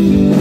you.